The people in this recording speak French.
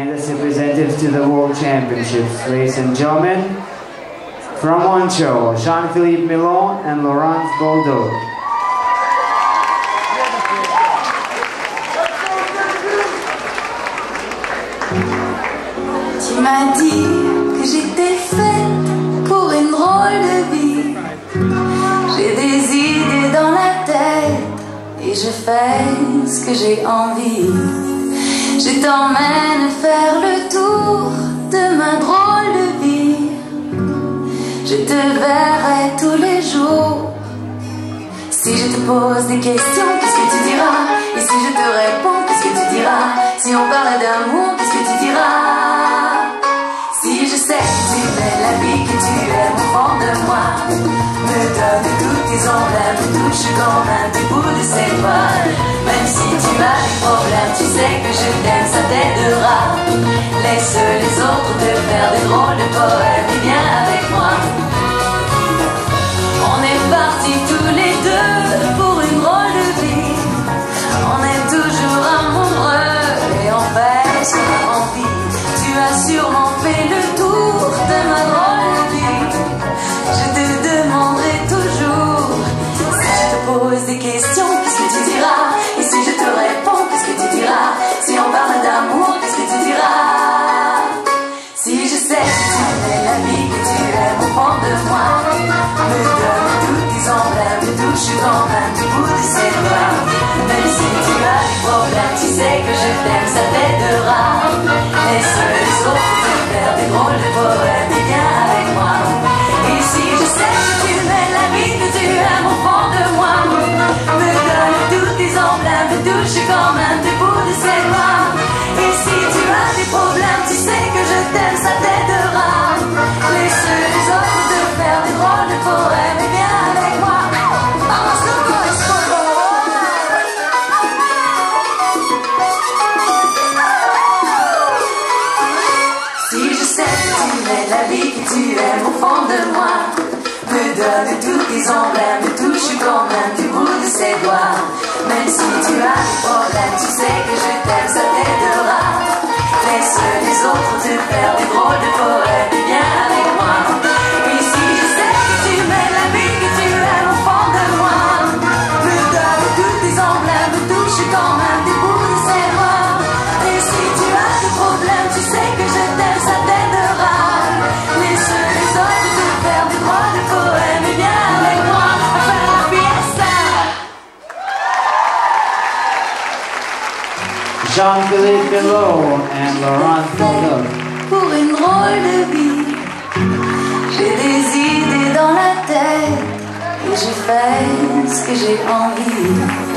And as representatives to the World Championships, ladies and gentlemen, from Montreal, Jean-Philippe Milon and Laurence Boldo. Tu m'as dit que j'étais faite pour une drôle de vie. J'ai des idées dans la tête et je fais ce que j'ai envie. Je t'emmène faire le tour de ma drôle de vie. Je te verrai tous les jours. Si je te pose des questions, qu'est-ce que tu diras? Et si je te réponds, qu'est-ce que tu diras? Si on parle d'amour, qu'est-ce que tu diras? Si je sais que tu es la vie que tu aimes au fond de moi Me donne tous tes emblèmes, me touche comme un des bouts de ses Même si tu as des problèmes, sais que je t'aime, ça t'aidera Laisse les autres te faire des drôles de poèmes et viens avec moi on est partis tous les deux pour une drôle de vie. On est toujours amoureux et on fait ce qu'on a envie. Tu as sûrement fait le tour de moi, me donne tous tes emblèmes, me touche comme un petit bout de la vie que tu aimes au fond de moi, me donne tous tes emblèmes, me touche comme un petit bout de ses doigts. Même si Jean-Philippe Milon and Laurence Boldo. pour une drôle de vie. J'ai des idées dans la tête et je fais ce que j'ai envie.